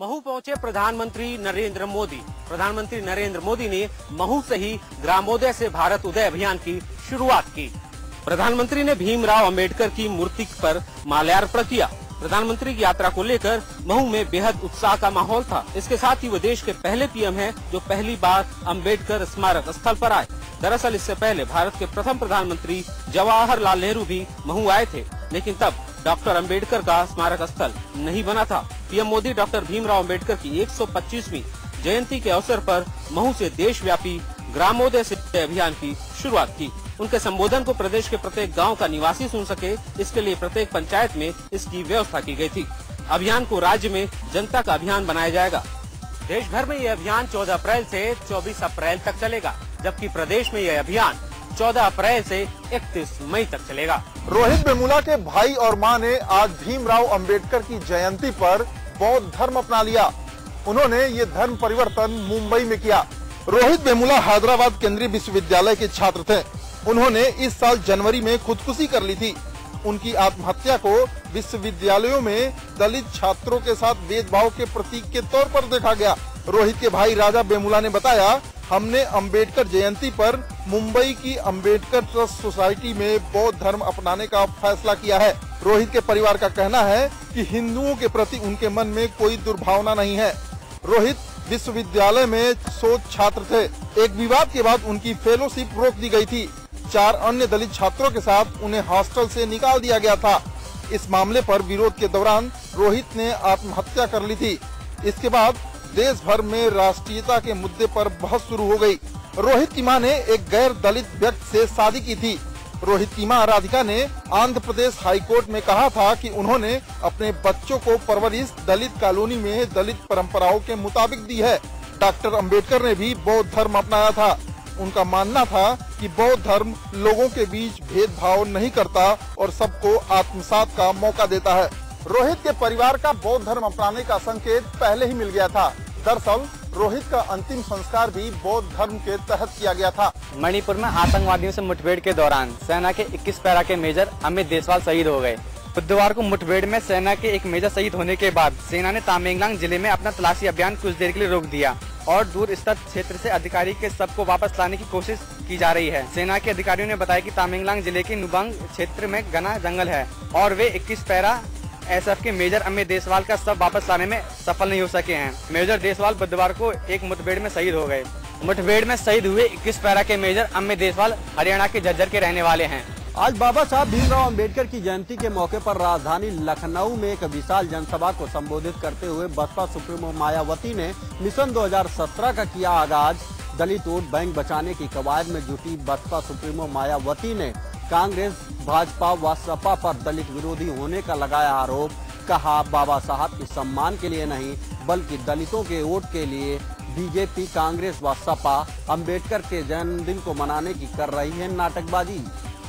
महू पहुँचे प्रधानमंत्री नरेंद्र मोदी। प्रधानमंत्री नरेंद्र मोदी ने महू से ही ग्रामोदय से भारत उदय अभियान की शुरुआत की। प्रधानमंत्री ने भीमराव अंबेडकर की मूर्ति पर माल्यार्पण किया। प्रधानमंत्री की यात्रा को लेकर महू में बेहद उत्साह का माहौल था। इसके साथ ही वो देश के पहले पीएम हैं जो पहली बार अंबेडकर स्मारक स्थल पर आए। दरअसल इससे पहले भारत के प्रथम प्रधानमंत्री जवाहरलाल नेहरू भी महू आए थे। लेकिन तब डॉक्टर अंबेडकर का स्मारक स्थल नहीं बना था। पीएम मोदी डॉक्टर भीमराव अंबेडकर की 125वीं जयंती के अवसर पर महू से देशव्यापी ग्रामोदय से अभियान की शुरुआत की। उनके संबोधन को प्रदेश के प्रत्येक गाँव का निवासी सुन सके। इसके लिए प्रत्येक पंचायत में इसकी व्यवस्था की गई थी। अभियान को राज्य में जनता का अभियान बनाया जाएगा। देश भर में यह अभियान 14 अप्रैल से 24 अप्रैल तक चलेगा, जबकि प्रदेश में यह अभियान 14 अप्रैल से 31 मई तक चलेगा। रोहित बेमुला के भाई और माँ ने आज भीमराव अंबेडकर की जयंती पर बौद्ध धर्म अपना लिया। उन्होंने ये धर्म परिवर्तन मुंबई में किया। रोहित बेमुला हैदराबाद केंद्रीय विश्वविद्यालय के छात्र थे। उन्होंने इस साल जनवरी में खुदकुशी कर ली थी। उनकी आत्महत्या को विश्वविद्यालयों में दलित छात्रों के साथ भेदभाव के प्रतीक के तौर पर देखा गया। रोहित के भाई राजा बेमुला ने बताया हमने अंबेडकर जयंती पर मुंबई की अंबेडकर ट्रस्ट सोसाइटी में बौद्ध धर्म अपनाने का फैसला किया है। रोहित के परिवार का कहना है कि हिंदुओं के प्रति उनके मन में कोई दुर्भावना नहीं है। रोहित विश्वविद्यालय में शोध छात्र थे। एक विवाद के बाद उनकी फेलोशिप रोक दी गई थी। चार अन्य दलित छात्रों के साथ उन्हें हॉस्टल से निकाल दिया गया था। इस मामले पर विरोध के दौरान रोहित ने आत्महत्या कर ली थी। इसके बाद देश भर में राष्ट्रीयता के मुद्दे पर बहस शुरू हो गई। रोहित की माँ ने एक गैर दलित व्यक्ति से शादी की थी। रोहित की माँ राधिका ने आंध्र प्रदेश हाई कोर्ट में कहा था कि उन्होंने अपने बच्चों को परवरिश दलित कॉलोनी में दलित परंपराओं के मुताबिक दी है। डॉक्टर अंबेडकर ने भी बौद्ध धर्म अपनाया था। उनका मानना था कि बौद्ध धर्म लोगों के बीच भेदभाव नहीं करता और सबको आत्मसात का मौका देता है। रोहित के परिवार का बौद्ध धर्म अपनाने का संकेत पहले ही मिल गया था। दरअसल, रोहित का अंतिम संस्कार भी बौद्ध धर्म के तहत किया गया था। मणिपुर में आतंकवादियों से मुठभेड़ के दौरान सेना के 21 पैरा के मेजर अमित देसवाल शहीद हो गए। बुधवार को मुठभेड़ में सेना के एक मेजर शहीद होने के बाद सेना ने तामेंगलांग ज़िले में अपना तलाशी अभियान कुछ देर के लिए रोक दिया और दूर स्थित क्षेत्र से अधिकारी के सबको वापस लाने की कोशिश की जा रही है। सेना के अधिकारियों ने बताया कि तामेंगलांग ज़िले के नुबंग क्षेत्र में घना जंगल है और वे 21 पैरा एसएफ के मेजर अमित देसवाल का सब वापस लाने में सफल नहीं हो सके हैं। मेजर देसवाल बुधवार को एक मुठभेड़ में शहीद हो गए। मुठभेड़ में शहीद हुए इक्कीस पैरा के मेजर अमित देसवाल हरियाणा के झज्जर के रहने वाले हैं। आज बाबा साहब भीमराव अंबेडकर की जयंती के मौके पर राजधानी लखनऊ में एक विशाल जनसभा को संबोधित करते हुए बसपा सुप्रीमो मायावती ने मिशन 2017 का किया आगाज़। दलित वोट बैंक बचाने की कवायद में जुटी बसपा सुप्रीमो मायावती ने कांग्रेस, भाजपा व सपा पर दलित विरोधी होने का लगाया आरोप। कहा, बाबा साहब के सम्मान के लिए नहीं, बल्कि दलितों के वोट के लिए बीजेपी, कांग्रेस व सपा अंबेडकर के जन्मदिन को मनाने की कर रही है नाटकबाजी।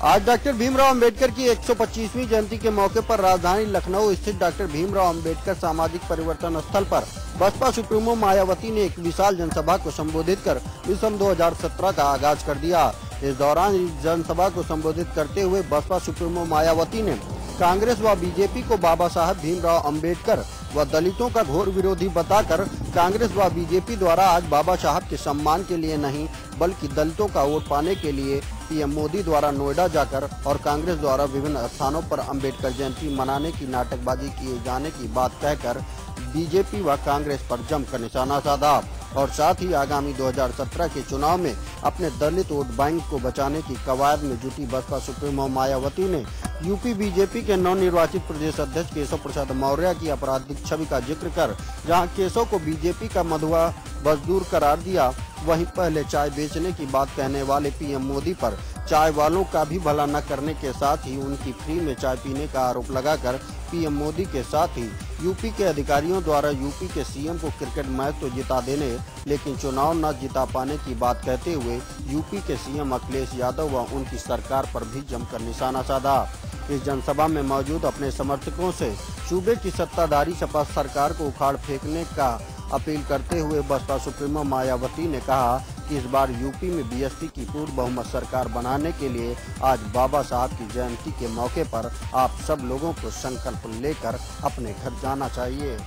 आज डॉक्टर भीमराव अंबेडकर की 125वीं जयंती के मौके पर राजधानी लखनऊ स्थित डॉक्टर भीमराव अंबेडकर सामाजिक परिवर्तन स्थल पर बसपा सुप्रीमो मायावती ने एक विशाल जनसभा को संबोधित कर मिशन 2017 का आगाज़ कर दिया। इस दौरान जनसभा को संबोधित करते हुए बसपा सुप्रीमो मायावती ने कांग्रेस व बीजेपी को बाबा साहब भीमराव अंबेडकर व दलितों का घोर विरोधी बताकर कांग्रेस व बीजेपी द्वारा आज बाबा साहब के सम्मान के लिए नहीं, बल्कि दलितों का वोट पाने के लिए पीएम मोदी द्वारा नोएडा जाकर और कांग्रेस द्वारा विभिन्न स्थानों पर अंबेडकर जयंती मनाने की नाटकबाजी किए जाने की बात कहकर बीजेपी व कांग्रेस पर जमकर निशाना साधा। और साथ ही आगामी 2017 के चुनाव में अपने दलित वोट बैंक को बचाने की कवायद में जुटी बसपा सुप्रीमो मायावती ने यूपी बीजेपी के नव निर्वाचित प्रदेश अध्यक्ष केशव प्रसाद मौर्य की आपराधिक छवि का ज़िक्र कर, जहाँ केशव को बीजेपी का मधुआ मजदूर करार दिया, वहीं पहले चाय बेचने की बात कहने वाले पीएम मोदी पर चाय वालों का भी भला न करने के साथ ही उनकी फ्री में चाय पीने का आरोप लगाकर पीएम मोदी के साथ ही यूपी के अधिकारियों द्वारा यूपी के सीएम को क्रिकेट मैच तो जिता देने, लेकिन चुनाव न जिता पाने की बात कहते हुए यूपी के सीएम अखिलेश यादव व उनकी सरकार पर भी जमकर निशाना साधा। इस जनसभा में मौजूद अपने समर्थकों से सूबे की सत्ताधारी सपा सरकार को उखाड़ फेंकने का अपील करते हुए बसपा सुप्रीमो मायावती ने कहा इस बार यूपी में बीएसपी की पूर्व बहुमत सरकार बनाने के लिए आज बाबा साहब की जयंती के मौके पर आप सब लोगों को संकल्प लेकर अपने घर जाना चाहिए।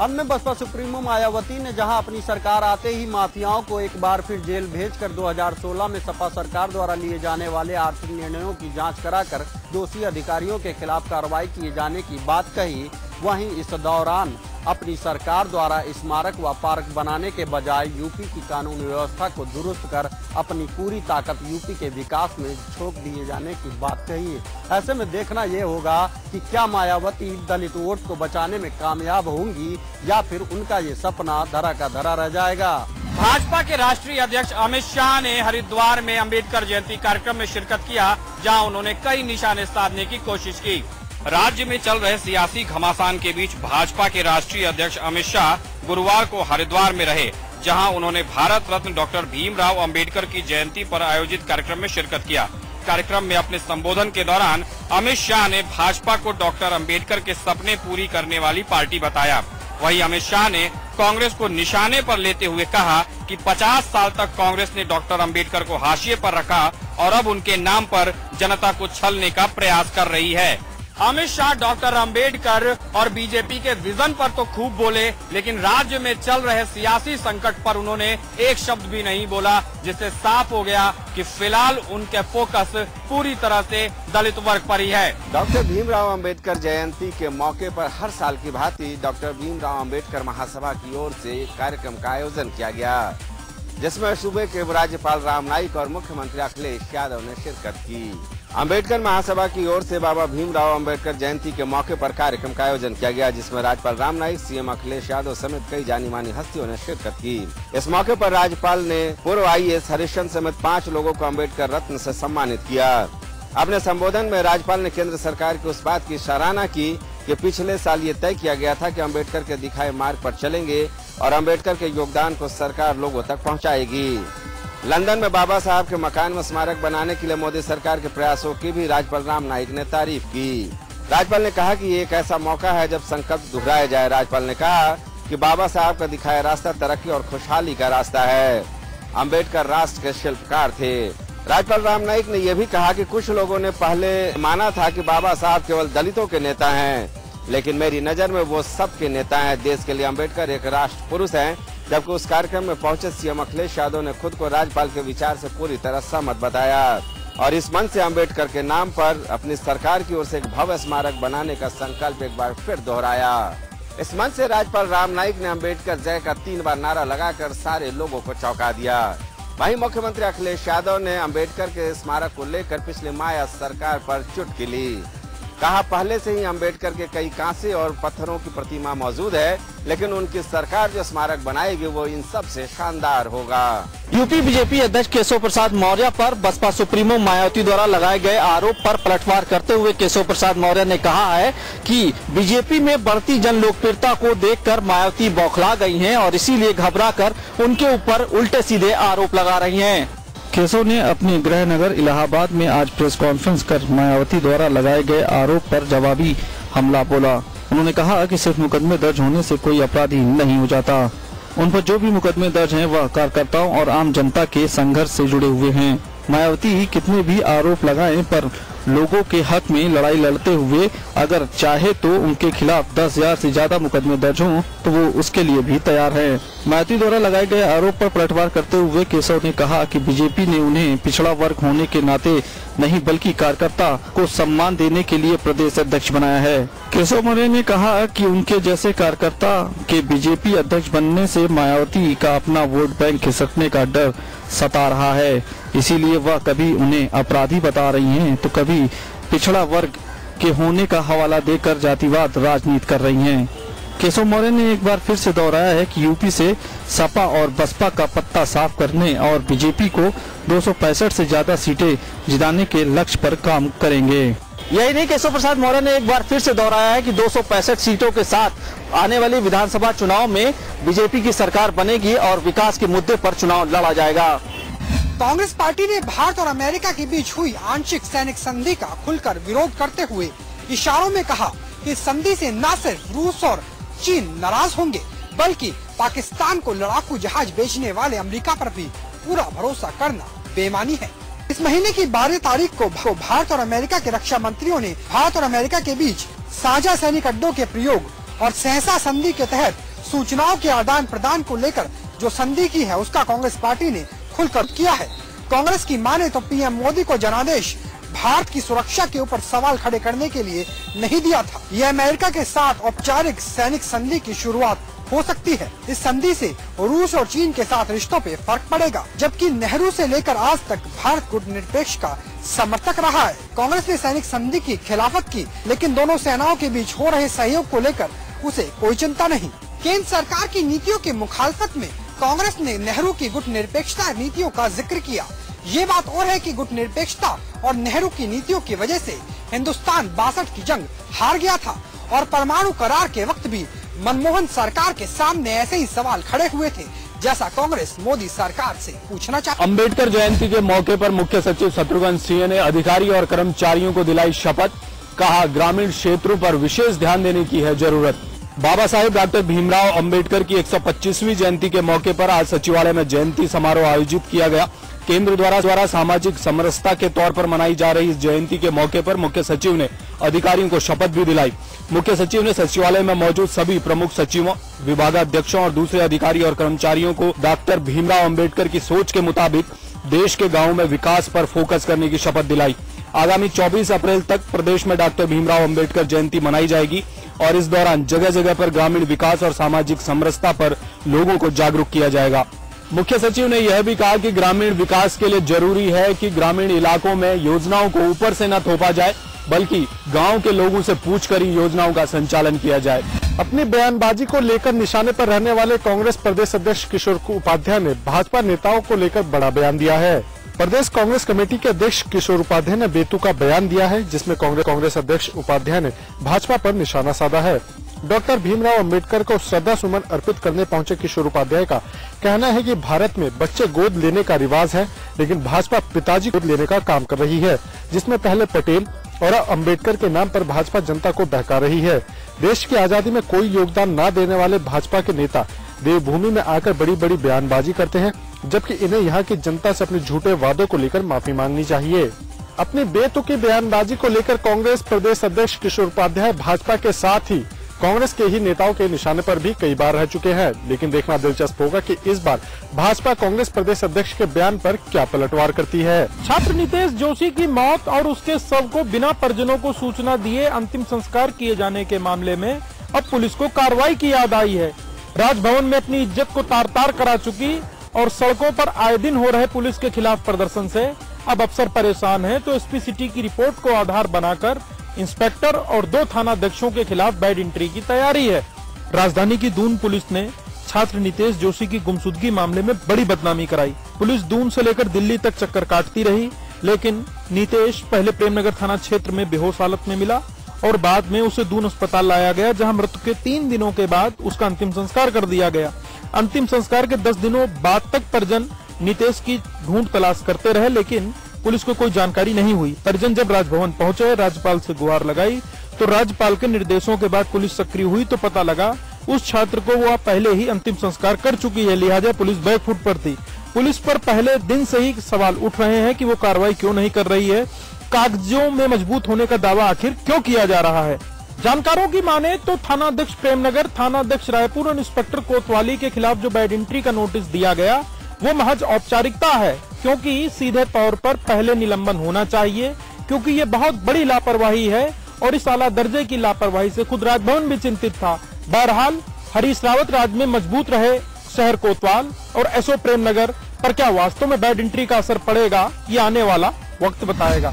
अन्य बसपा सुप्रीमो मायावती ने जहाँ अपनी सरकार आते ही माफियाओं को एक बार फिर जेल भेजकर 2016 में सपा सरकार द्वारा लिए जाने वाले आर्थिक निर्णयों की जाँच कराकर दोषी अधिकारियों के खिलाफ कार्रवाई किए जाने की बात कही, वहीं इस दौरान अपनी सरकार द्वारा स्मारक व पार्क बनाने के बजाय यूपी की कानून व्यवस्था को दुरुस्त कर अपनी पूरी ताकत यूपी के विकास में झोंक दिए जाने की बात कही। ऐसे में देखना ये होगा कि क्या मायावती दलित वोट को बचाने में कामयाब होंगी या फिर उनका ये सपना धरा का धरा रह जाएगा। भाजपा के राष्ट्रीय अध्यक्ष अमित शाह ने हरिद्वार में अंबेडकर जयंती कार्यक्रम में शिरकत किया, जहाँ उन्होंने कई निशाने साधने की कोशिश की। राज्य में चल रहे सियासी घमासान के बीच भाजपा के राष्ट्रीय अध्यक्ष अमित शाह गुरुवार को हरिद्वार में रहे, जहाँ उन्होंने भारत रत्न डॉक्टर भीमराव अंबेडकर की जयंती पर आयोजित कार्यक्रम में शिरकत किया। कार्यक्रम में अपने संबोधन के दौरान अमित शाह ने भाजपा को डॉक्टर अंबेडकर के सपने पूरी करने वाली पार्टी बताया। वहीं अमित शाह ने कांग्रेस को निशाने पर लेते हुए कहा कि 50 साल तक कांग्रेस ने डॉक्टर अंबेडकर को हाशिए पर रखा और अब उनके नाम पर जनता को छलने का प्रयास कर रही है। अमित शाह, डॉक्टर अंबेडकर और बीजेपी के विजन पर तो खूब बोले, लेकिन राज्य में चल रहे सियासी संकट पर उन्होंने एक शब्द भी नहीं बोला, जिससे साफ़ हो गया कि फ़िलहाल उनके फोकस पूरी तरह से दलित वर्ग पर ही है। डॉक्टर भीमराव अंबेडकर जयंती के मौके पर हर साल की भांति डॉक्टर भीमराव अंबेडकर महासभा की ओर से कार्यक्रम का आयोजन किया गया, जिसमें सूबे के राज्यपाल राम नाईक और मुख्यमंत्री अखिलेश यादव ने शिरकत की। अंबेडकर महासभा की ओर से बाबा भीमराव अंबेडकर जयंती के मौके पर कार्यक्रम का आयोजन किया गया, जिसमें राज्यपाल राम नाईक, सीएम अखिलेश यादव समेत कई जानी मानी हस्तियों ने शिरकत की। इस मौके पर राज्यपाल ने पूर्व आई एस हरिश्चंद समेत पाँच लोगों को अंबेडकर रत्न से सम्मानित किया। अपने संबोधन में राज्यपाल ने केंद्र सरकार की उस बात की सराहना की कि पिछले साल ये तय किया गया था कि अंबेडकर के दिखाए मार्ग पर चलेंगे और अंबेडकर के योगदान को सरकार लोगों तक पहुंचाएगी। लंदन में बाबा साहब के मकान में स्मारक बनाने के लिए मोदी सरकार के प्रयासों की भी राज्यपाल राम नाईक ने तारीफ़ की। राज्यपाल ने कहा कि ये एक ऐसा मौका है जब संकल्प दोहराया जाए। राज्यपाल ने कहा कि बाबा साहब का दिखाया रास्ता तरक्की और खुशहाली का रास्ता है। अंबेडकर राष्ट्र के शिल्पकार थे। राज्यपाल राम नाईक ने यह भी कहा कि कुछ लोगों ने पहले माना था कि बाबा साहब केवल दलितों के नेता हैं, लेकिन मेरी नज़र में वो सबके नेता हैं। देश के लिए अंबेडकर एक राष्ट्र पुरुष हैं। जबकि उस कार्यक्रम में पहुँचे सीएम अखिलेश यादव ने खुद को राज्यपाल के विचार से पूरी तरह सहमत बताया। और इस मंच से अंबेडकर के नाम पर अपनी सरकार की ओर से एक भव्य स्मारक बनाने का संकल्प एक बार फिर दोहराया। इस मंच से राज्यपाल राम नाईक ने अंबेडकर जय का तीन बार नारा लगाकर सारे लोगों को चौंका दिया। वहीं मुख्यमंत्री अखिलेश यादव ने अंबेडकर के स्मारक को लेकर पिछले माया सरकार पर चुटकी ली। कहा, पहले से ही अंबेडकर के कई कांसे और पत्थरों की प्रतिमा मौजूद है, लेकिन उनकी सरकार जो स्मारक बनाएगी, वो इन सबसे शानदार होगा। यूपी बीजेपी अध्यक्ष केशव प्रसाद मौर्य पर बसपा सुप्रीमो मायावती द्वारा लगाए गए आरोप पर पलटवार करते हुए केशव प्रसाद मौर्य ने कहा है कि बीजेपी में बढ़ती जन लोकप्रियता को देखकर मायावती बौखला गई हैं और इसीलिए घबराकर उनके ऊपर उल्टे सीधे आरोप लगा रही हैं। केशव ने अपने गृह नगर इलाहाबाद में आज प्रेस कॉन्फ्रेंस कर मायावती द्वारा लगाए गए आरोप पर जवाबी हमला बोला। उन्होंने कहा कि सिर्फ़ मुकदमे दर्ज होने से कोई अपराधी नहीं हो जाता। उन पर जो भी मुकदमे दर्ज हैं, वह कार्यकर्ताओं और आम जनता के संघर्ष से जुड़े हुए हैं। मायावती कितने भी आरोप लगाए, पर लोगों के हक में लड़ाई लड़ते हुए अगर चाहे तो उनके खिलाफ दस हज़ार ऐसी ज़्यादा मुकदमे दर्ज हों तो वो उसके लिए भी तैयार है। मायावती द्वारा लगाए गए आरोप पर पलटवार करते हुए केशव ने कहा कि बीजेपी ने उन्हें पिछड़ा वर्ग होने के नाते नहीं बल्कि कार्यकर्ता को सम्मान देने के लिए प्रदेश अध्यक्ष बनाया है। केशव मौर्य ने कहा कि उनके जैसे कार्यकर्ता के बीजेपी अध्यक्ष बनने से मायावती का अपना वोट बैंक खिसकने का डर सता रहा है। इसीलिए वह कभी उन्हें अपराधी बता रही है तो कभी पिछड़ा वर्ग के होने का हवाला देकर जातिवाद राजनीति कर रही हैं। केशव मौर्य ने एक बार फिर से दोहराया है कि यूपी से सपा और बसपा का पत्ता साफ़ करने और बीजेपी को दो से ज़्यादा सीटें जिताने के लक्ष्य पर काम करेंगे। यही नहीं, केशव प्रसाद मौर्य ने एक बार फिर से दोहराया है कि दो सौ पैंसठ सीटों के साथ आने वाली विधानसभा चुनाव में बीजेपी की सरकार बनेगी और विकास के मुद्दे पर चुनाव लड़ा जाएगा। कांग्रेस पार्टी ने भारत और अमेरिका के बीच हुई आंशिक सैनिक संधि का खुलकर विरोध करते हुए इशारों में कहा कि संधि से न सिर्फ़ रूस और चीन नाराज़ होंगे, बल्कि पाकिस्तान को लड़ाकू जहाज़ बेचने वाले अमेरिका पर भी पूरा भरोसा करना बेमानी है। इस महीने की बारह तारीख को भारत और अमेरिका के रक्षा मंत्रियों ने भारत और अमेरिका के बीच साझा सैनिक अड्डों के प्रयोग और सहसा संधि के तहत सूचनाओं के आदान प्रदान को लेकर जो संधि की है, उसका कांग्रेस पार्टी ने खुलकर किया है। कांग्रेस की माने तो पीएम मोदी को जनादेश भारत की सुरक्षा के ऊपर सवाल खड़े करने के लिए नहीं दिया था। यह अमेरिका के साथ औपचारिक सैनिक संधि की शुरुआत हो सकती है। इस संधि से रूस और चीन के साथ रिश्तों पे फ़र्क पड़ेगा, जबकि नेहरू से लेकर आज तक भारत गुट निरपेक्ष का समर्थक रहा है। कांग्रेस ने सैनिक संधि की खिलाफत की, लेकिन दोनों सेनाओं के बीच हो रहे सहयोग को लेकर उसे कोई चिंता नहीं। केंद्र सरकार की नीतियों के मुखालफत में कांग्रेस ने नेहरू की गुट निरपेक्षता नीतियों का ज़िक्र किया। ये बात और है कि गुट निरपेक्षता और नेहरू की नीतियों की वजह से हिंदुस्तान बासठ की जंग हार गया था और परमाणु करार के वक्त भी मनमोहन सरकार के सामने ऐसे ही सवाल खड़े हुए थे जैसा कांग्रेस मोदी सरकार से पूछना चाहती अंबेडकर जयंती के मौके पर मुख्य सचिव शत्रुघ्न सिंह ने अधिकारी और कर्मचारियों को दिलाई शपथ। कहा, ग्रामीण क्षेत्रों पर विशेष ध्यान देने की है ज़रूरत। बाबा साहेब डॉक्टर भीमराव अंबेडकर की 125वीं जयंती के मौके पर आज सचिवालय में जयंती समारोह आयोजित किया गया। केंद्र द्वारा द्वारा सामाजिक समरसता के तौर पर मनाई जा रही इस जयंती के मौके पर मुख्य सचिव ने अधिकारियों को शपथ भी दिलाई। मुख्य सचिव ने सचिवालय में मौजूद सभी प्रमुख सचिवों, विभागाध्यक्षों और दूसरे अधिकारी और कर्मचारियों को डॉक्टर भीमराव अंबेडकर की सोच के मुताबिक देश के गाँव में विकास पर फोकस करने की शपथ दिलाई। आगामी 24 अप्रैल तक प्रदेश में डॉक्टर भीमराव अंबेडकर जयंती मनाई जाएगी और इस दौरान जगह जगह पर ग्रामीण विकास और सामाजिक समरसता पर लोगों को जागरूक किया जाएगा। मुख्य सचिव ने यह भी कहा कि ग्रामीण विकास के लिए ज़रूरी है कि ग्रामीण इलाकों में योजनाओं को ऊपर से न थोपा जाए, बल्कि गाँव के लोगों से पूछकर ही योजनाओं का संचालन किया जाए। अपनी बयानबाजी को लेकर निशाने पर रहने वाले कांग्रेस प्रदेश अध्यक्ष किशोर उपाध्याय ने भाजपा नेताओं को लेकर बड़ा बयान दिया है। प्रदेश कांग्रेस कमेटी के अध्यक्ष किशोर उपाध्याय ने बेतु का बयान दिया है, जिसमें कांग्रेस कांग्रेस अध्यक्ष उपाध्याय ने भाजपा पर निशाना साधा है। डॉक्टर भीमराव अंबेडकर को श्रद्धा सुमन अर्पित करने पहुँचे किशोर उपाध्याय का। कहना है कि भारत में बच्चे गोद लेने का रिवाज है, लेकिन भाजपा पिताजी गोद लेने का काम कर रही है, जिसमें पहले पटेल और अंबेडकर के नाम पर भाजपा जनता को बहका रही है। देश की आज़ादी में कोई योगदान न देने वाले भाजपा के नेता देवभूमि में आकर बड़ी बड़ी बयानबाजी करते हैं, जबकि इन्हें यहाँ की जनता से अपने झूठे वादों को लेकर माफ़ी मांगनी चाहिए। अपनी बेतुकी बयानबाजी को लेकर कांग्रेस प्रदेश अध्यक्ष किशोर उपाध्याय भाजपा के साथ ही कांग्रेस के ही नेताओं के निशाने पर भी कई बार रह चुके हैं, लेकिन देखना दिलचस्प होगा कि इस बार भाजपा कांग्रेस प्रदेश अध्यक्ष के बयान पर क्या पलटवार करती है। छात्र नितेश जोशी की मौत और उसके शव को बिना परिजनों को सूचना दिए अंतिम संस्कार किए जाने के मामले में अब पुलिस को कार्रवाई की याद आई है। राजभवन में अपनी इज़्ज़त को तार तार करा चुकी और सड़कों पर आए दिन हो रहे पुलिस के खिलाफ प्रदर्शन से अब अफसर परेशान हैं तो एसपी सिटी की रिपोर्ट को आधार बनाकर इंस्पेक्टर और दो थाना अध्यक्षों के खिलाफ बैड एंट्री की तैयारी है। राजधानी की दून पुलिस ने छात्र नितेश जोशी की गुमशुदगी मामले में बड़ी बदनामी कराई। पुलिस दून से लेकर दिल्ली तक चक्कर काटती रही, लेकिन नितेश पहले प्रेमनगर थाना क्षेत्र में बेहोश हालत में मिला और बाद में उसे दून अस्पताल लाया गया, जहाँ मृत्यु के तीन दिनों के बाद उसका अंतिम संस्कार कर दिया गया। अंतिम संस्कार के दस दिनों बाद तक परिजन नितेश की ढूंढ तलाश करते रहे, लेकिन पुलिस को कोई जानकारी नहीं हुई। परिजन जब राजभवन पहुँचे, राज्यपाल से गुहार लगाई तो राज्यपाल के निर्देशों के बाद पुलिस सक्रिय हुई तो पता लगा, उस छात्र को वह पहले ही अंतिम संस्कार कर चुकी है। लिहाजा पुलिस बैकफुट पर थी। पुलिस पर पहले दिन से ही सवाल उठ रहे हैं कि वो कार्रवाई क्यों नहीं कर रही है। कागजों में मज़बूत होने का दावा आखिर क्यों किया जा रहा है? जानकारों की माने तो थाना अध्यक्ष प्रेमनगर थाना अध्यक्ष रायपुर और इंस्पेक्टर कोतवाली के खिलाफ जो बैड एंट्री का नोटिस दिया गया, वो महज औपचारिकता है। क्योंकि सीधे तौर पर पहले निलंबन होना चाहिए, क्योंकि ये बहुत बड़ी लापरवाही है और इस आला दर्जे की लापरवाही से खुद राजभवन भी चिंतित था। बहरहाल, हरीश रावत राज में मज़बूत रहे शहर कोतवाल और एसओ प्रेम नगर पर क्या वास्तव में बैड एंट्री का असर पड़ेगा, ये आने वाला वक्त बताएगा।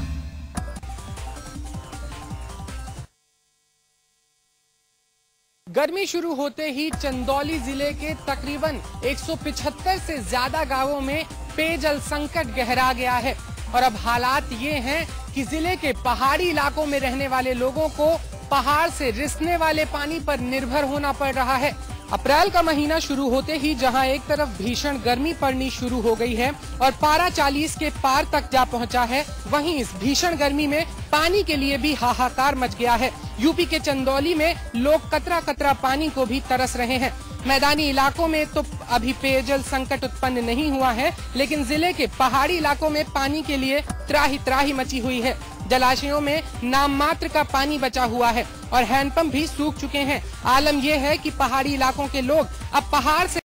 गर्मी शुरू होते ही चंदौली ज़िले के तकरीबन 175 से ज़्यादा गाँवों में पेयजल संकट गहरा गया है। और अब हालात ये हैं कि ज़िले के पहाड़ी इलाकों में रहने वाले लोगों को पहाड़ से रिसने वाले पानी पर निर्भर होना पड़ रहा है। अप्रैल का महीना शुरू होते ही जहाँ एक तरफ़ भीषण गर्मी पड़नी शुरू हो गई है और पारा 40 के पार तक जा पहुँचा है, वहीं इस भीषण गर्मी में पानी के लिए भी हाहाकार मच गया है। यूपी के चंदौली में लोग कतरा कतरा पानी को भी तरस रहे हैं। मैदानी इलाकों में तो अभी पेयजल संकट उत्पन्न नहीं हुआ है, लेकिन ज़िले के पहाड़ी इलाकों में पानी के लिए त्राही त्राही मची हुई है। जलाशयों में नाम मात्र का पानी बचा हुआ है और हैंडपंप भी सूख चुके हैं। आलम यह है कि पहाड़ी इलाकों के लोग अब पहाड़ से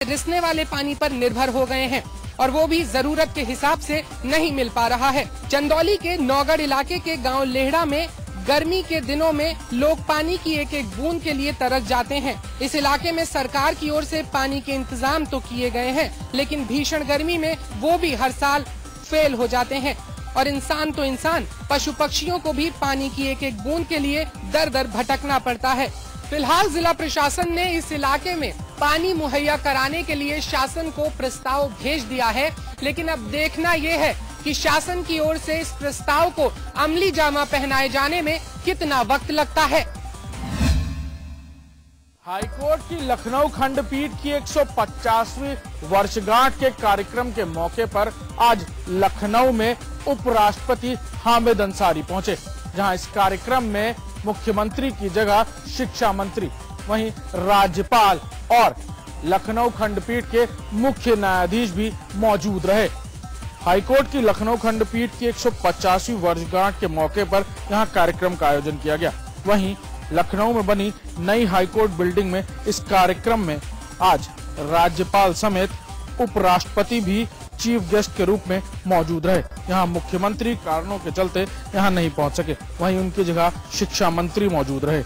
रिसने वाले पानी पर निर्भर हो गए हैं और वो भी ज़रूरत के हिसाब से नहीं मिल पा रहा है। चंदौली के नौगढ़ इलाके के गाँव लेहड़ा में गर्मी के दिनों में लोग पानी की एक एक बूंद के लिए तरस जाते हैं। इस इलाके में सरकार की ओर से पानी के इंतज़ाम तो किए गए हैं, लेकिन भीषण गर्मी में वो भी हर साल फेल हो जाते हैं। और इंसान तो इंसान। पशु पक्षियों को भी पानी की एक एक बूंद के लिए दर दर भटकना पड़ता है। फ़िलहाल जिला प्रशासन ने इस इलाके में पानी मुहैया कराने के लिए शासन को प्रस्ताव भेज दिया है। लेकिन अब देखना ये है कि शासन की ओर से इस प्रस्ताव को अमली जामा पहनाए जाने में कितना वक्त लगता है। हाईकोर्ट की लखनऊ खंडपीठ की 150वीं वर्षगांठ के कार्यक्रम के मौके पर आज लखनऊ में उपराष्ट्रपति हामिद अंसारी पहुँचे, जहाँ इस कार्यक्रम में मुख्यमंत्री की जगह शिक्षा मंत्री, वहीं राज्यपाल और लखनऊ खंडपीठ के मुख्य न्यायाधीश भी मौजूद रहे। हाईकोर्ट की लखनऊ खंडपीठ की 150वीं वर्षगांठ के मौके पर यहाँ कार्यक्रम का आयोजन किया गया। वहीं लखनऊ में बनी नई हाईकोर्ट बिल्डिंग में इस कार्यक्रम में आज राज्यपाल समेत उपराष्ट्रपति भी चीफ गेस्ट के रूप में मौजूद रहे। यहाँ मुख्यमंत्री कारणों के चलते यहाँ नहीं पहुँच सके। वहीं उनकी जगह शिक्षा मंत्री मौजूद रहे।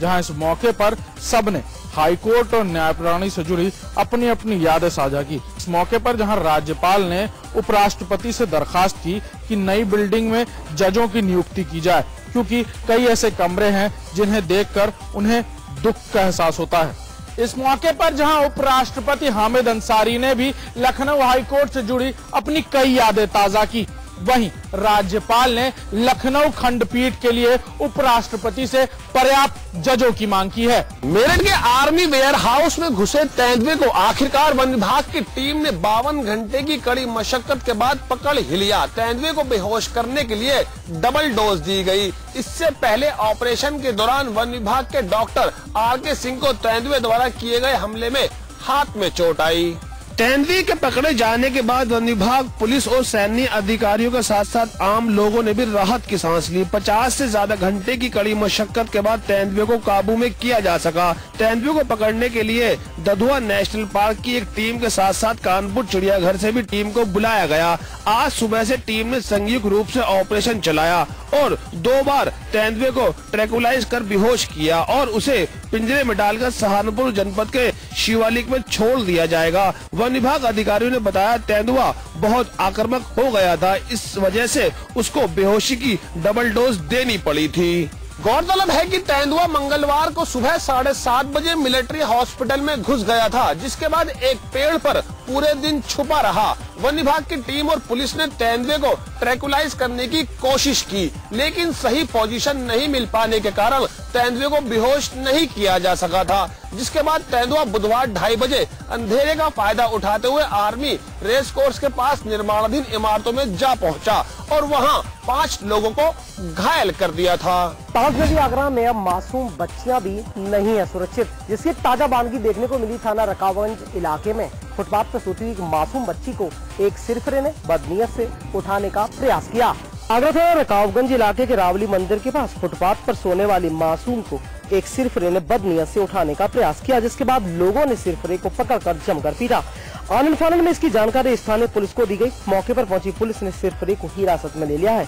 जहाँ इस मौके पर सबने हाईकोर्ट और न्याय प्रणाली से जुड़ी अपनी अपनी यादें साझा की। इस मौके पर जहाँ राज्यपाल ने उपराष्ट्रपति से दरखास्त की कि नई बिल्डिंग में जजों की नियुक्ति की जाए क्योंकि कई ऐसे कमरे हैं जिन्हें देखकर उन्हें दुख का एहसास होता है। इस मौके पर जहाँ उपराष्ट्रपति हामिद अंसारी ने भी लखनऊ हाईकोर्ट से जुड़ी अपनी कई यादें ताज़ा की। वहीं राज्यपाल ने लखनऊ खंडपीठ के लिए उपराष्ट्रपति से पर्याप्त जजों की मांग की है। मेरठ के आर्मी वेयर हाउस में घुसे तेंदुए को आखिरकार वन विभाग की टीम ने बावन घंटे की कड़ी मशक्कत के बाद पकड़ हिलिया तेंदुए को बेहोश करने के लिए डबल डोज दी गई। इससे पहले ऑपरेशन के दौरान वन विभाग के डॉक्टर आर के सिंह को तेंदुए द्वारा किए गए हमले में हाथ में चोट आई। तेंदुए के पकड़े जाने के बाद वन विभाग, पुलिस और सैन्य अधिकारियों के साथ साथ आम लोगों ने भी राहत की सांस ली। 50 से ज़्यादा घंटे की कड़ी मशक्कत के बाद तेंदुए को काबू में किया जा सका। तेंदुए को पकड़ने के लिए दधुआ नेशनल पार्क की एक टीम के साथ साथ कानपुर चिड़ियाघर से भी टीम को बुलाया गया। आज सुबह से टीम ने संयुक्त रूप से ऑपरेशन चलाया और दो बार तेंदुए को ट्रेकुलाइज कर बेहोश किया और उसे पिंजरे में डालकर सहारनपुर जनपद के शिवालिक में छोड़ दिया जाएगा। वन विभाग अधिकारियों ने बताया तेंदुआ बहुत आक्रमक हो गया था। इस वजह से उसको बेहोशी की डबल डोज देनी पड़ी थी। गौरतलब है कि तेंदुआ मंगलवार को सुबह साढ़े सात बजे मिलिट्री हॉस्पिटल में घुस गया था, जिसके बाद एक पेड़ पर पूरे दिन छुपा रहा। वन विभाग की टीम और पुलिस ने तेंदुए को ट्रैकुलाइज करने की कोशिश की, लेकिन सही पोजीशन नहीं मिल पाने के कारण तेंदुए को बेहोश नहीं किया जा सका था, जिसके बाद तेंदुआ बुधवार ढाई बजे अंधेरे का फ़ायदा उठाते हुए आर्मी रेस कोर्स के पास निर्माणाधीन इमारतों में जा पहुँचा और वहाँ पाँच लोगों को घायल कर दिया था। ताज नदी आगरा में अब मासूम बच्चियाँ भी नहीं है सुरक्षित, जिसकी ताज़ा बानगी देखने को मिली थाना रकावंज इलाके में। फुटपाथ पर सोती एक मासूम बच्ची को एक सिरफरे ने बदनीयत से उठाने का प्रयास किया। आगरा थाना रकावगंज इलाके के रावली मंदिर के पास फुटपाथ पर सोने वाली मासूम को एक सिरफरे ने बदनीयत से उठाने का प्रयास किया, जिसके बाद लोगों ने सिरफरे को पकड़कर जमकर पीटा। आनंद फानंद में इसकी जानकारी स्थानीय पुलिस को दी गई। मौके पर पहुँची पुलिस ने सिरफरे को हिरासत में ले लिया है।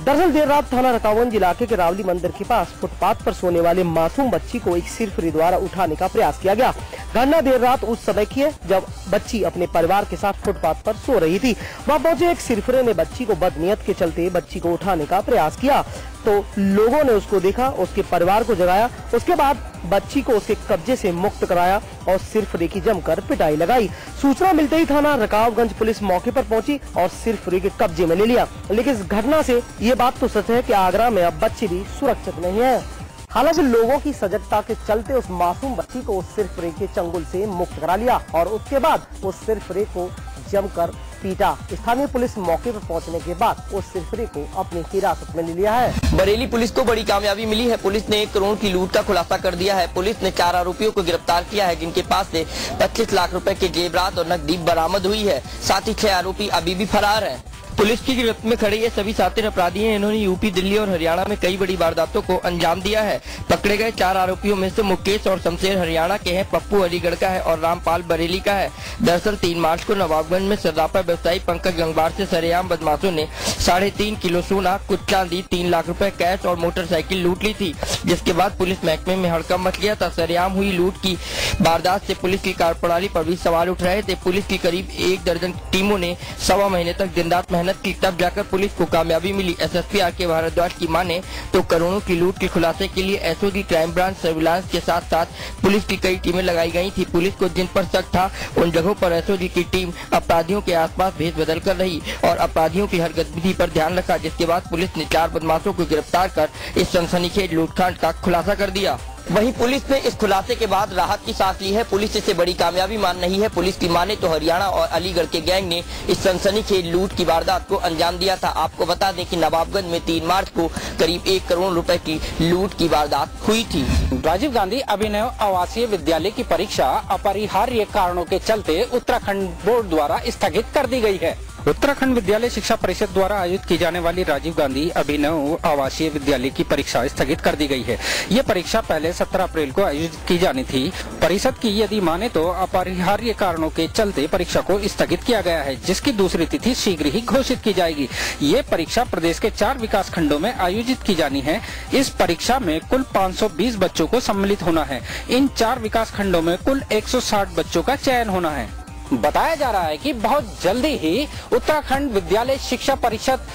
दरअसल देर रात थाना रकावंज इलाके के रावली मंदिर के पास फुटपाथ पर सोने वाले मासूम बच्ची को एक सिरफरी द्वारा उठाने का प्रयास किया गया। घटना देर रात उस समय की है, जब बच्ची अपने परिवार के साथ फुटपाथ पर सो रही थी। वहाँ पहुँचे एक सिरफरे ने बच्ची को बदनीयत के चलते बच्ची को उठाने का प्रयास किया। तो लोगों ने उसको देखा, उसके परिवार को जगाया, उसके बाद बच्ची को उसके कब्जे से मुक्त कराया और सिर्फ़ रेखी जमकर पिटाई लगाई। सूचना मिलते ही थाना रकावगंज पुलिस मौके पर पहुँची और सिरफरे के कब्जे में ले लिया। लेकिन इस घटना से ये बात तो सच है कि आगरा में अब बच्ची भी सुरक्षित नहीं है। हालाँकि लोगों की सजगता के चलते उस मासूम बच्ची को उस सिरफरे के चंगुल से मुक्त करा लिया और उसके बाद उस सिरफरे को जमकर पीटा। स्थानीय पुलिस मौके पर पहुँचने के बाद उस सिलसिले को अपनी हिरासत में ले लिया है। बरेली पुलिस को बड़ी कामयाबी मिली है। पुलिस ने एक करोड़ की लूट का खुलासा कर दिया है। पुलिस ने चार आरोपियों को गिरफ़्तार किया है, जिनके पास से 25 लाख रुपए के जेबरात और नकदी बरामद हुई है। साथ ही छह आरोपी अभी भी फरार हैं। पुलिस की गिरफ्त में खड़े ये सभी सातिर अपराधी हैं। इन्होंने यूपी, दिल्ली और हरियाणा में कई बड़ी वारदातों को अंजाम दिया है। पकड़े गए चार आरोपियों में से मुकेश और शमशेर हरियाणा के हैं। पप्पू अलीगढ़ का है और रामपाल बरेली का है। दरअसल तीन मार्च को नवाबगंज में सरदापा व्यवसायी पंकज गंगवार से सरेआम बदमाशों ने साढ़े तीन किलो सोना, कुछ चांदी, तीन लाख रूपए कैश और मोटरसाइकिल लूट ली थी, जिसके बाद पुलिस महकमे में हड़कम मच गया था। सरेआम हुई लूट की वारदात से पुलिस की कार्यप्रणाली पर भी सवाल उठ रहे थे। पुलिस की करीब एक दर्जन टीमों ने सवा महीने तक दिन रात की, तब जाकर पुलिस को कामयाबी मिली। एसएसपी आर के भारद्वाज की माने तो करोड़ों की लूट के खुलासे के लिए SO SOG crime branch surveillance के साथ साथ पुलिस की कई टीमें लगाई गई थी। पुलिस को जिन पर शक था, उन जगहों पर एसओजी की टीम अपराधियों के आसपास भेद बदल कर रही और अपराधियों की हर गतिविधि पर ध्यान रखा, जिसके बाद पुलिस ने चार बदमाशों को गिरफ़्तार कर इस सनसनीखेज लूटकांड का खुलासा कर दिया। वहीं पुलिस ने इस खुलासे के बाद राहत की सांस ली है। पुलिस इसे बड़ी कामयाबी मान रही है। पुलिस की माने तो हरियाणा और अलीगढ़ के गैंग ने इस सनसनीखेज लूट की वारदात को अंजाम दिया था। आपको बता दें कि नवाबगंज में तीन मार्च को करीब एक करोड़ रुपए की लूट की वारदात हुई थी। राजीव गांधी अभिनव आवासीय विद्यालय की परीक्षा अपरिहार्य कारणों के चलते उत्तराखंड बोर्ड द्वारा स्थगित कर दी गई है। उत्तराखंड विद्यालय शिक्षा परिषद द्वारा आयोजित की जाने वाली राजीव गांधी अभिनव आवासीय विद्यालय की परीक्षा स्थगित कर दी गई है। ये परीक्षा पहले 17 अप्रैल को आयोजित की जानी थी। परिषद की यदि माने तो अपरिहार्य कारणों के चलते परीक्षा को स्थगित किया गया है, जिसकी दूसरी तिथि शीघ्र ही घोषित की जाएगी। ये परीक्षा प्रदेश के चार विकास खंडों में आयोजित की जानी है। इस परीक्षा में कुल 520 बच्चों को सम्मिलित होना है। इन चार विकास खंडों में कुल 160 बच्चों का चयन होना है। बताया जा रहा है कि बहुत जल्दी ही उत्तराखंड विद्यालय शिक्षा परिषद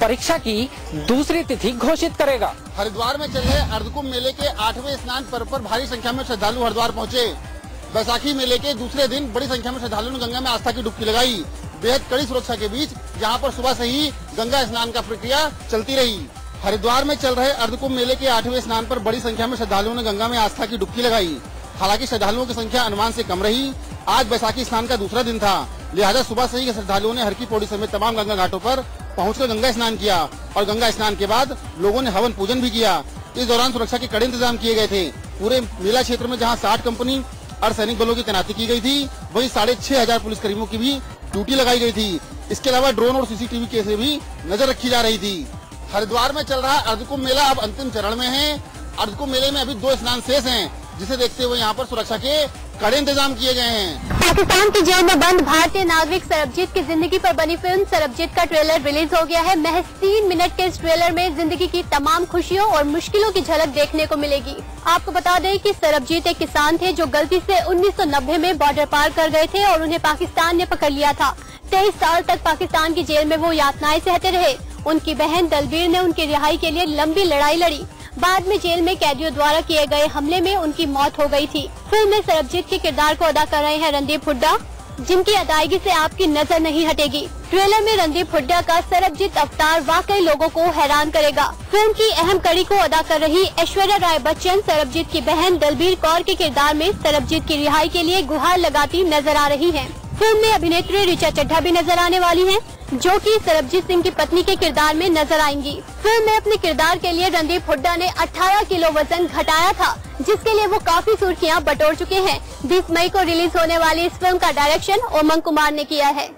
परीक्षा की दूसरी तिथि घोषित करेगा। हरिद्वार में चल रहे अर्धकुंभ मेले के आठवें स्नान पर्व पर भारी संख्या में श्रद्धालु हरिद्वार पहुँचे। बैसाखी मेले के दूसरे दिन बड़ी संख्या में श्रद्धालुओं ने गंगा में आस्था की डुबकी लगाई। बेहद कड़ी सुरक्षा के बीच यहाँ पर सुबह से ही गंगा स्नान का प्रक्रिया चलती रही। हरिद्वार में चल रहे अर्धकुंभ मेले के आठवें स्नान पर बड़ी संख्या में श्रद्धालुओं ने गंगा में आस्था की डुबकी लगाई। हालाँकि श्रद्धालुओं की संख्या अनुमान से कम रही। आज बैसाखी स्नान का दूसरा दिन था। लिहाजा सुबह से ही श्रद्धालुओं ने हर की पौड़ी समेत तमाम गंगा घाटों पर पहुंचकर गंगा स्नान किया और गंगा स्नान के बाद लोगों ने हवन पूजन भी किया। इस दौरान सुरक्षा के कड़े इंतज़ाम किए गए थे। पूरे मेला क्षेत्र में जहाँ साठ कंपनी अर्धसैनिक बलों की तैनाती की गई थी, वही साढ़े छह हज़ार पुलिस कर्मियों की भी ड्यूटी लगाई गई थी। इसके अलावा ड्रोन और सीसीटीवी के भी नज़र रखी जा रही थी। हरिद्वार में चल रहा अर्धकुंभ मेला अब अंतिम चरण में है। अर्धकुंभ मेले में अभी दो स्नान शेष हैं। जिसे देखते हुए यहाँ पर सुरक्षा के कड़े इंतज़ाम किए गए हैं। पाकिस्तान की जेल में बंद भारतीय नागरिक सरबजीत की ज़िंदगी पर बनी फ़िल्म सरबजीत का ट्रेलर रिलीज़ हो गया है। महज तीन मिनट के इस ट्रेलर में ज़िंदगी की तमाम खुशियों और मुश्किलों की झलक देखने को मिलेगी। आपको बता दें कि सरबजीत एक किसान थे जो गलती से 1990 में बॉर्डर पार कर गए थे और उन्हें पाकिस्तान ने पकड़ लिया था। तेईस साल तक पाकिस्तान की जेल में वो यातनाएँ सहते रहे। उनकी बहन दलबीर ने उनकी रिहाई के लिए लंबी लड़ाई लड़ी। बाद में जेल में कैदियों द्वारा किए गए हमले में उनकी मौत हो गई थी। फ़िल्म में सरबजीत के किरदार को अदा कर रहे हैं रणदीप हुड्डा जिनकी अदायगी से आपकी नज़र नहीं हटेगी। ट्रेलर में रणदीप हुड्डा का सरबजीत अवतार वाकई लोगों को हैरान करेगा। फ़िल्म की अहम कड़ी को अदा कर रही ऐश्वर्या राय बच्चन सरबजीत की बहन दलबीर कौर के किरदार में सरबजीत की रिहाई के लिए गुहार लगाती नज़र आ रही है। फ़िल्म में अभिनेत्री ऋचा चड्ढा भी नज़र आने वाली हैं, जो कि सरबजीत सिंह की पत्नी के किरदार में नज़र आएँगी। फ़िल्म में अपने किरदार के लिए रणदीप हुड्डा ने 18 किलो वज़न घटाया था, जिसके लिए वो काफ़ी सुर्खियाँ बटोर चुके हैं। 20 मई को रिलीज़ होने वाली इस फ़िल्म का डायरेक्शन ओमंग कुमार ने किया है।